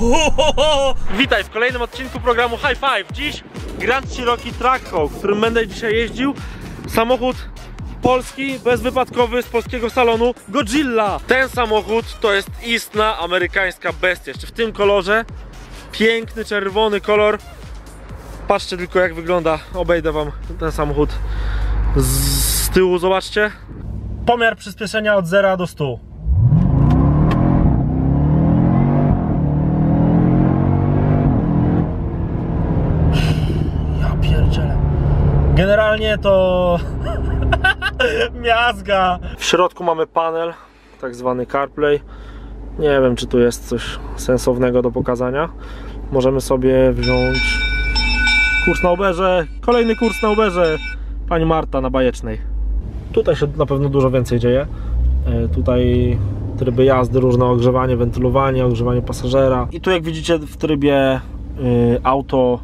Witaj w kolejnym odcinku programu High Five. Dziś Grand Cherokee Trackhawk, którym będę dzisiaj jeździł. Samochód polski, bezwypadkowy z polskiego salonu Godzilla. Ten samochód to jest istna amerykańska bestia. Jeszcze w tym kolorze. Piękny czerwony kolor. Patrzcie tylko jak wygląda. Obejdę wam ten samochód z tyłu, zobaczcie. Pomiar przyspieszenia od 0 do 100. Generalnie to miazga. W środku mamy panel, tak zwany CarPlay. Nie wiem, czy tu jest coś sensownego do pokazania. Możemy sobie wziąć kurs na Uberze. Kolejny kurs na Uberze. Pani Marta na Bajecznej. Tutaj się na pewno dużo więcej dzieje. E, Tutaj tryby jazdy, różne ogrzewanie, wentylowanie, ogrzewanie pasażera. I tu jak widzicie w trybie y, auto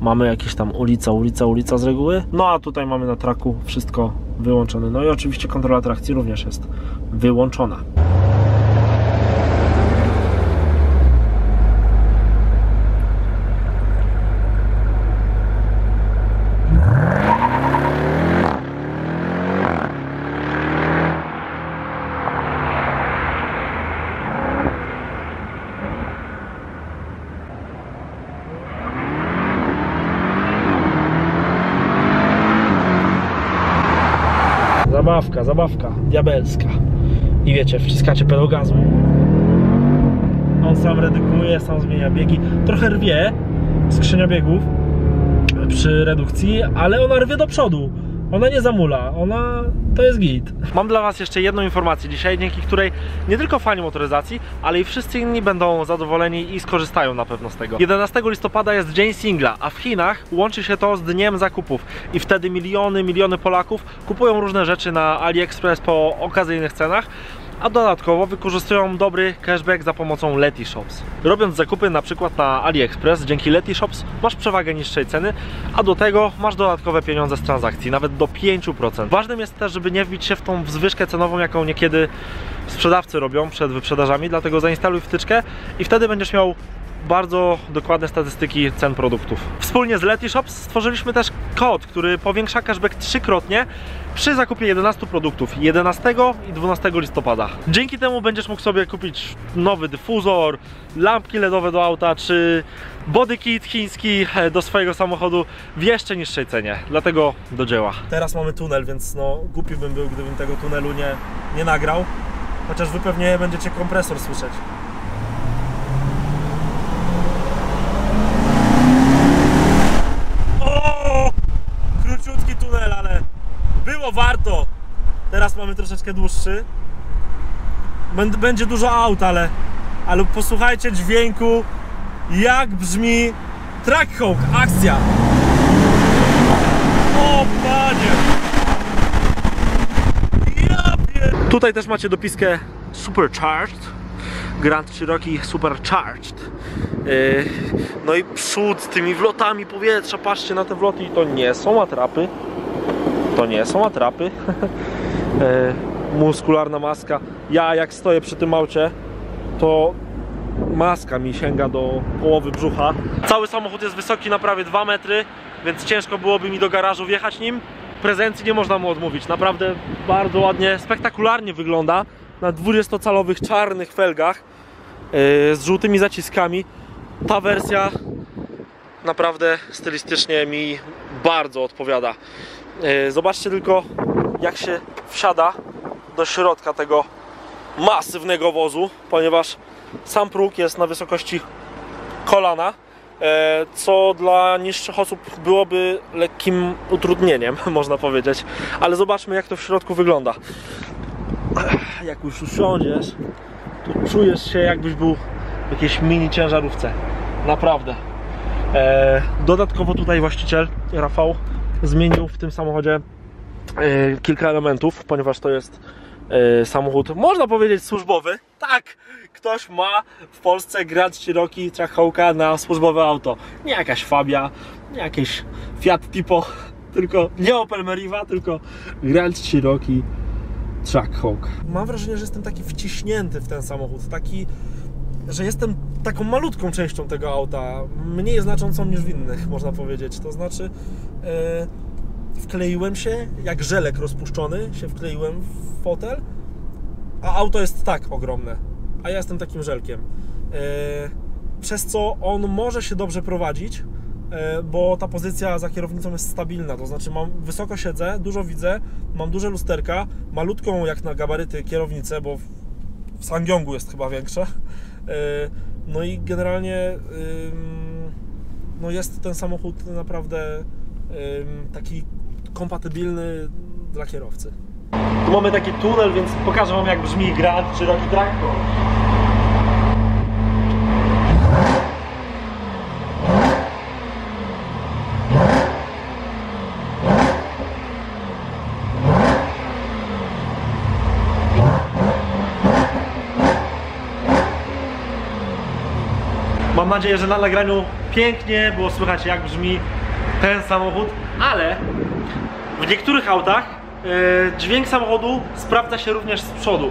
mamy jakieś tam ulica, ulica, ulica z reguły. No a tutaj mamy na traku wszystko wyłączone. No i oczywiście kontrola trakcji również jest wyłączona. Zabawka, zabawka diabelska. I wiecie, wciskacie pedał gazu. On sam redukuje, sam zmienia biegi. Trochę rwie skrzynia biegów przy redukcji, ale ona rwie do przodu. Ona nie zamula, ona to jest git. Mam dla Was jeszcze jedną informację dzisiaj, dzięki której nie tylko fani motoryzacji, ale i wszyscy inni będą zadowoleni i skorzystają na pewno z tego. 11 listopada jest Dzień Singla, a w Chinach łączy się to z Dniem Zakupów i wtedy miliony, miliony Polaków kupują różne rzeczy na AliExpress po okazyjnych cenach a dodatkowo wykorzystują dobry cashback za pomocą Letyshops. Robiąc zakupy na przykład na AliExpress, dzięki Letyshops masz przewagę niższej ceny, a do tego masz dodatkowe pieniądze z transakcji, nawet do 5%. Ważnym jest też, żeby nie wbić się w tą wzwyżkę cenową, jaką niekiedy sprzedawcy robią przed wyprzedażami, dlatego zainstaluj wtyczkę i wtedy będziesz miał bardzo dokładne statystyki cen produktów. Wspólnie z Letyshops stworzyliśmy też kod, który powiększa cashback trzykrotnie przy zakupie 11 produktów 11 i 12 listopada. Dzięki temu będziesz mógł sobie kupić nowy dyfuzor, lampki LEDowe do auta czy body kit chiński e, do swojego samochodu w jeszcze niższej cenie. Dlatego do dzieła. Teraz mamy tunel, więc no głupi bym był, gdybym tego tunelu nie, nie nagrał. Chociaż wy pewnie będziecie kompresor słyszeć. O! Króciutki tunel, ale było warto. Teraz mamy troszeczkę dłuższy. Bę- Będzie dużo aut, ale, ale posłuchajcie dźwięku, jak brzmi Trackhawk. Akcja! O panie! Ja. Tutaj też macie dopiskę Supercharged. Grand Cherokee Supercharged. Yy, No i przód z tymi wlotami powietrza, patrzcie na te wloty i to nie są atrapy. To nie są atrapy. E, Muskularna maska. Ja jak stoję przy tym aucie, to maska mi sięga do połowy brzucha. Cały samochód jest wysoki na prawie 2 metry, więc ciężko byłoby mi do garażu wjechać nim. Prezencji nie można mu odmówić. Naprawdę bardzo ładnie, spektakularnie wygląda na 20-calowych czarnych felgach e, z żółtymi zaciskami. Ta wersja naprawdę stylistycznie mi bardzo odpowiada. E, Zobaczcie tylko, jak się wsiada do środka tego masywnego wozu, ponieważ sam próg jest na wysokości kolana, e, co dla niższych osób byłoby lekkim utrudnieniem, można powiedzieć. Ale zobaczmy, jak to w środku wygląda. Jak już usiądziesz, to czujesz się, jakbyś był w jakiejś mini ciężarówce. Naprawdę. E, dodatkowo tutaj właściciel Rafał zmienił w tym samochodzie kilka elementów, ponieważ to jest e, samochód, można powiedzieć, służbowy. Tak, ktoś ma w Polsce Grand Cherokee Trackhawka na służbowe auto. Nie jakaś Fabia, nie jakieś Fiat Tipo, tylko nie Opel Meriva, tylko Grand Cherokee Trackhawk. Mam wrażenie, że jestem taki wciśnięty w ten samochód, taki że jestem taką malutką częścią tego auta, mniej znaczącą niż w innych, można powiedzieć. To znaczy, e, wkleiłem się, jak żelek rozpuszczony, się wkleiłem w fotel, a auto jest tak ogromne, a ja jestem takim żelkiem. E, przez co on może się dobrze prowadzić, e, bo ta pozycja za kierownicą jest stabilna, to znaczy mam wysoko siedzę, dużo widzę, mam duże lusterka, malutką jak na gabaryty kierownicę, bo w- Sangyongu jest chyba większa. E, No i generalnie no jest ten samochód naprawdę taki kompatybilny dla kierowcy. Tu mamy taki tunel, więc pokażę Wam jak brzmi Grand Cherokee Tractor. Mam nadzieję, że na nagraniu pięknie było słychać jak brzmi ten samochód, ale w niektórych autach e, dźwięk samochodu sprawdza się również z przodu.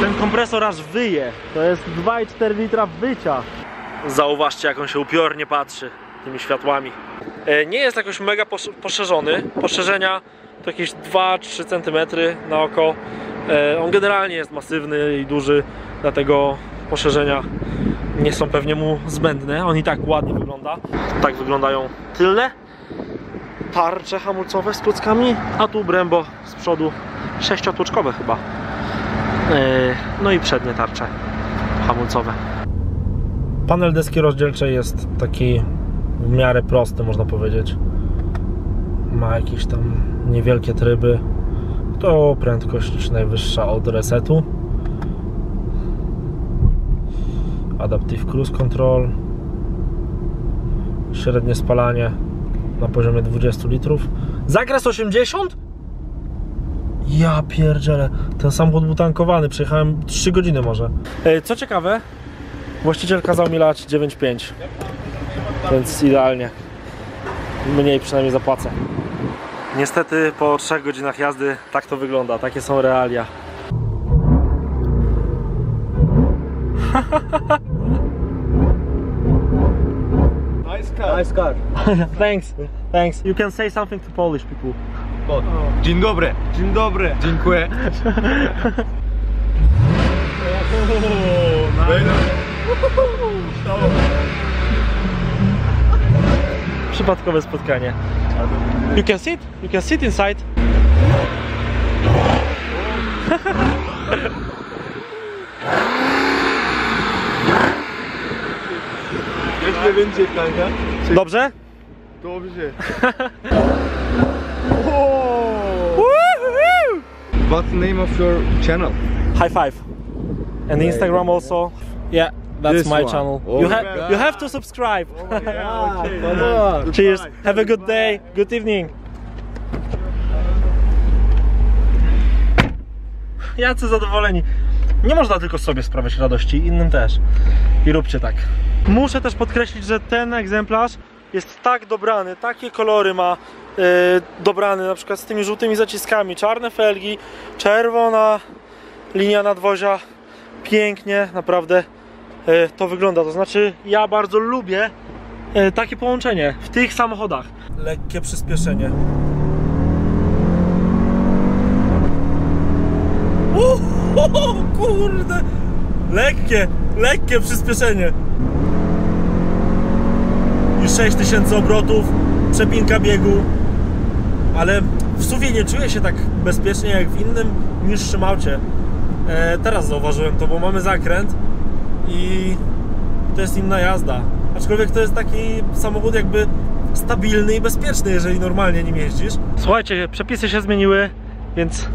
Ten kompresor aż wyje. To jest 2,4 litra wycia. Zauważcie, jak on się upiornie patrzy tymi światłami. E, Nie jest jakoś mega posz- poszerzony. Poszerzenia to jakieś 2-3 cm na oko. On generalnie jest masywny i duży, dlatego poszerzenia nie są pewnie mu zbędne. On i tak ładnie wygląda. Tak wyglądają tylne tarcze hamulcowe z klockami, a tu Brembo z przodu sześciotłoczkowe chyba. E, No i przednie tarcze hamulcowe. Panel deski rozdzielczej jest taki w miarę prosty, można powiedzieć. Ma jakieś tam niewielkie tryby. To prędkość najwyższa od resetu. Adaptive Cruise Control. Średnie spalanie na poziomie 20 litrów. Zakres 80? Ja pierdzielę, ten samochód był tankowany, przejechałem 3 godziny może. E, Co ciekawe, właściciel kazał mi lać 9,5, więc idealnie. Mniej przynajmniej zapłacę. Niestety po 3 godzinach jazdy tak to wygląda, takie są realia. Nice car. Nice car. thanks, thanks. You can say something to Polish people. Dzień dobry. Dzień dobry. Dziękuję. Przypadkowe spotkanie. You can sit, you can sit inside. Jeszcze więcej planka. Dobrze? Dobrze. What's the name of your channel? High five. And Instagram also. Yeah, that's This my one. channel. Oh you God. you have to subscribe. okay. Cheers. Have a good day. Good evening. Jacy zadowoleni. Nie można tylko sobie sprawiać radości, innym też. I róbcie tak. Muszę też podkreślić, że ten egzemplarz jest tak dobrany, takie kolory ma e, dobrany, na przykład z tymi żółtymi zaciskami, czarne felgi, czerwona linia nadwozia. Pięknie, naprawdę to wygląda. To znaczy, ja bardzo lubię e, takie połączenie w tych samochodach. Lekkie przyspieszenie. Uuu, kurde! Lekkie, lekkie przyspieszenie. I 6000 obrotów, przepinka biegu. Ale w sumie nie czuję się tak bezpiecznie jak w innym niższym aucie. E, teraz zauważyłem to, bo mamy zakręt i to jest inna jazda. Aczkolwiek to jest taki samochód jakby stabilny i bezpieczny, jeżeli normalnie nim jeździsz. Słuchajcie, przepisy się zmieniły, więc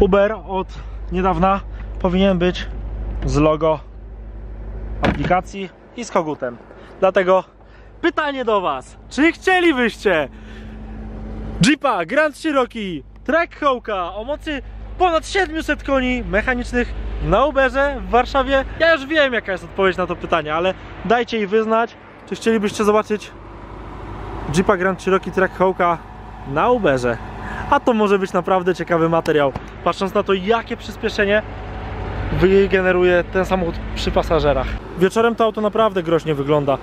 Uber od niedawna powinien być z logo aplikacji i z kogutem. Dlatego pytanie do Was, czy chcielibyście Jeepa Grand Cherokee Trackhawka o mocy ponad 700 koni mechanicznych na Uberze w Warszawie? Ja już wiem jaka jest odpowiedź na to pytanie, ale dajcie jej wyznać, czy chcielibyście zobaczyć Jeepa Grand Cherokee Trackhawka na Uberze. A to może być naprawdę ciekawy materiał. Patrząc na to, jakie przyspieszenie wygeneruje ten samochód przy pasażerach. Wieczorem to auto naprawdę groźnie wygląda.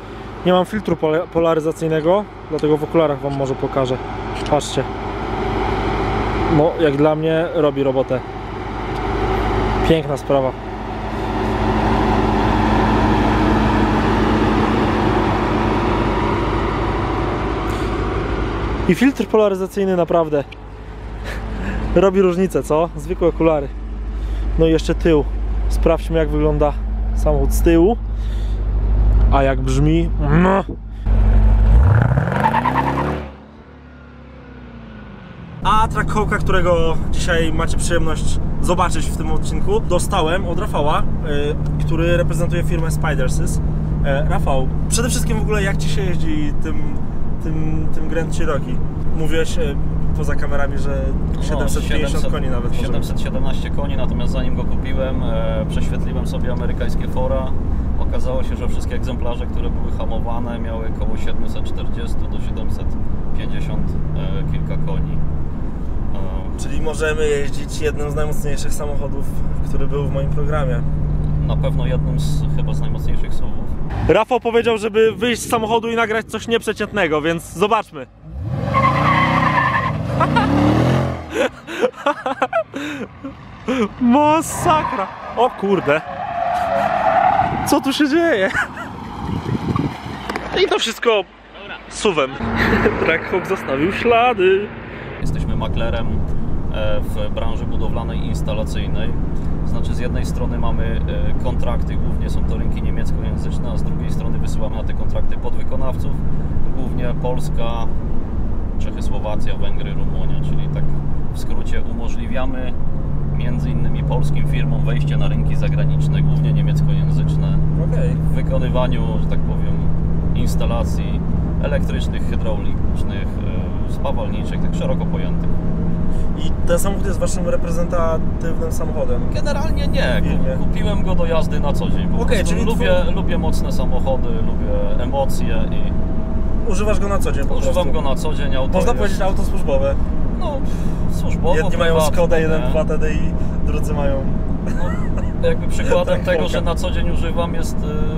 Nie mam filtru polaryzacyjnego, dlatego w okularach Wam może pokażę. Patrzcie. No, jak dla mnie robi robotę. Piękna sprawa. I filtr polaryzacyjny naprawdę robi różnicę, co? Zwykłe okulary. No i jeszcze tył. Sprawdźmy jak wygląda samochód z tyłu. A jak brzmi. No. A Trackhawka, którego dzisiaj macie przyjemność zobaczyć w tym odcinku, dostałem od Rafała, y, który reprezentuje firmę Spidersys. E, Rafał, przede wszystkim w ogóle jak Ci się jeździ tym, tym, tym Grand Cherokee? Mówiłeś e, poza kamerami, że 750 koni nawet może. 717 koni, natomiast zanim go kupiłem, e, prześwietliłem sobie amerykańskie fora. Okazało się, że wszystkie egzemplarze, które były hamowane, miały około 740 do 750 e, kilka koni. Czyli możemy jeździć jednym z najmocniejszych samochodów, który był w moim programie. na pewno jednym z chyba z najmocniejszych SUVów. Rafał powiedział, żeby wyjść z samochodu i nagrać coś nieprzeciętnego, więc zobaczmy. Masakra! O kurde! Co tu się dzieje? I to wszystko suwem. Trackhawk zostawił ślady. Jesteśmy maklerem e, w branży budowlanej i instalacyjnej. Znaczy z jednej strony mamy e, kontrakty, głównie są to rynki niemieckojęzyczne, a z drugiej strony wysyłamy na te kontrakty podwykonawców, głównie Polska, Czechy, Słowacja, Węgry, Rumunia, czyli tak w skrócie umożliwiamy między innymi polskim firmom wejście na rynki zagraniczne, głównie niemieckojęzyczne, Okej. w wykonywaniu, że tak powiem, instalacji elektrycznych, hydraulicznych, spawalniczych, tak szeroko pojętych. I ten samochód jest waszym reprezentatywnym samochodem. Generalnie nie. Kupiłem go do jazdy na co dzień. Po prostu czyli lubię, twój- lubię mocne samochody, lubię emocje i Używasz go na co dzień po używam prostu. go na co dzień. Auto Można jest, powiedzieć auto służbowe. No, służbowo, Jedni mają prywatne, nie? 1.2 TDI, drudzy mają... No, jakby przykładem Tak, tego, że na co dzień używam jest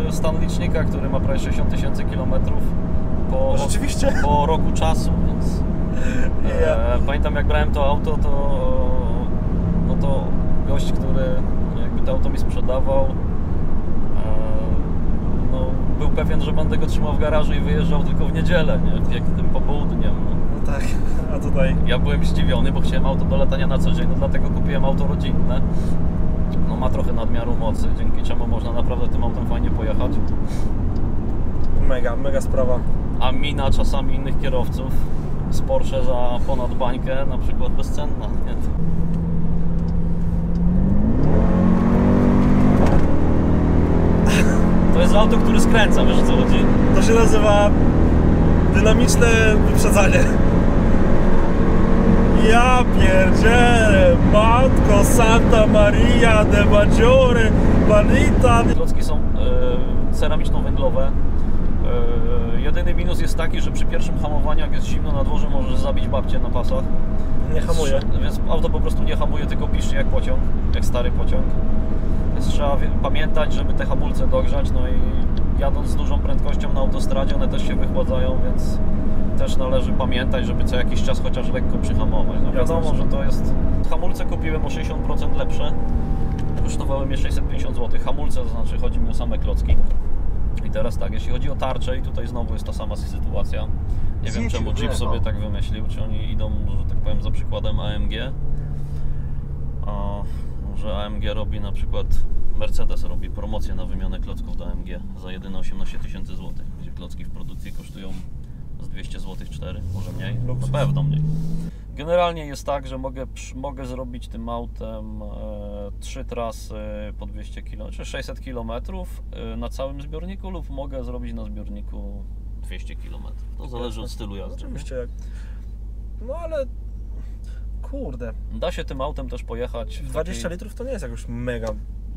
y, stan licznika, który ma prawie 60 tysięcy kilometrów po, po roku czasu, więc E, pamiętam jak brałem to auto, to no to gość, który jakby to auto mi sprzedawał e, no, był pewien, że będę go trzymał w garażu i wyjeżdżał tylko w niedzielę, nie? pięknym popołudniem. No. No tak, a tutaj... Ja byłem zdziwiony, bo chciałem auto do latania na co dzień, no dlatego kupiłem auto rodzinne. No ma trochę nadmiaru mocy, dzięki czemu można naprawdę tym autem fajnie pojechać. Mega, mega sprawa. A mina czasami innych kierowców z Porsche za ponad bańkę na przykład bezcenna. Nie? To jest auto, który skręca, wiesz o co chodzi? To się nazywa dynamiczne wyprzedzanie. Ja pierdzielę, Matko Santa Maria de Maggiore, Vanita. Klocki są e, ceramiczno-węglowe. E, jedyny minus jest taki, że przy pierwszym hamowaniu, jak jest zimno na dworze, możesz zabić babcię na pasach. Nie hamuje. Więc auto po prostu nie hamuje, tylko piszczy jak pociąg, jak stary pociąg. Więc trzeba pamiętać, żeby te hamulce dogrzać, no i jadąc z dużą prędkością na autostradzie, one też się wychładzają, więc też należy pamiętać, żeby co jakiś czas chociaż lekko przyhamować. No wiadomo, że to jest... Hamulce kupiłem o 60% lepsze, kosztowały mnie 650 zł. Hamulce, to znaczy chodzi mi o same klocki. I teraz tak, jeśli chodzi o tarczę i tutaj znowu jest ta sama sytuacja. Nie wiem czemu Jeep sobie tak wymyślił, czy oni idą, że tak powiem, za przykładem AMG. A, że AMG robi na przykład, Mercedes robi promocję na wymianę klocków do AMG za jedyne 18 tysięcy złotych, gdzie klocki w produkcji kosztują z 200 zł 4, może mniej, na pewno mniej. Generalnie jest tak, że mogę, mogę zrobić tym autem e, trzy trasy po 200 km, czy 600 km e, na całym zbiorniku lub mogę zrobić na zbiorniku 200 km. To zależy od stylu jazdy. Oczywiście jak... No ale... Kurde, Da się tym autem też pojechać. w 20 takiej- litrów to nie jest jakoś mega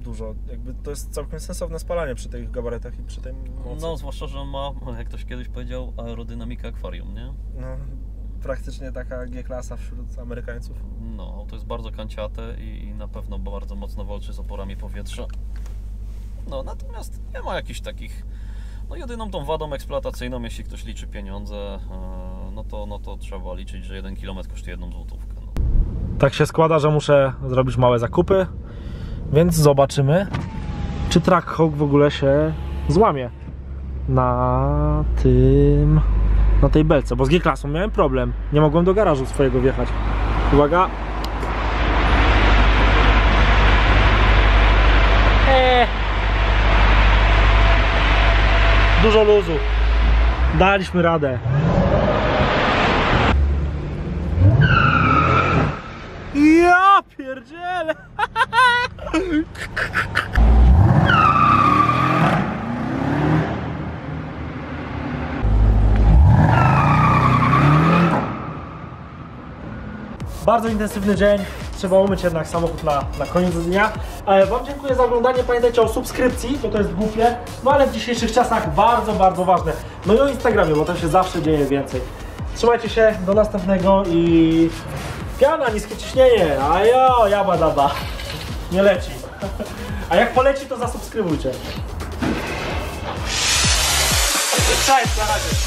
dużo. Jakby to jest całkiem sensowne spalanie przy tych gabaretach i przy tej mocy. No, zwłaszcza, że ma, jak ktoś kiedyś powiedział, aerodynamikę akwarium, nie? No, praktycznie taka G-klasa wśród Amerykańców. No, to jest bardzo kanciate i, i na pewno bardzo mocno walczy z oporami powietrza. No, natomiast nie ma jakichś takich... No, jedyną tą wadą eksploatacyjną, jeśli ktoś liczy pieniądze, e, no to, no to trzeba liczyć, że jeden kilometr kosztuje jedną złotówkę. No. Tak się składa, że muszę zrobić małe zakupy, więc zobaczymy, czy Trackhawk w ogóle się złamie na tym, na tej belce, bo z G-klasą miałem problem, nie mogłem do garażu swojego wjechać. Uwaga. Eee. Dużo luzu. Daliśmy radę. Ja pierdzielę! Bardzo intensywny dzień. Trzeba umyć jednak samochód na, na koniec dnia. E, Wam dziękuję za oglądanie. Pamiętajcie o subskrypcji, bo to jest głupie. No ale w dzisiejszych czasach bardzo, bardzo ważne. No i o Instagramie, bo tam się zawsze dzieje więcej. Trzymajcie się, do następnego i piana, niskie ciśnienie, a jo, jaba daba. Nie leci. A jak poleci, to zasubskrybujcie. Cześć, na razie.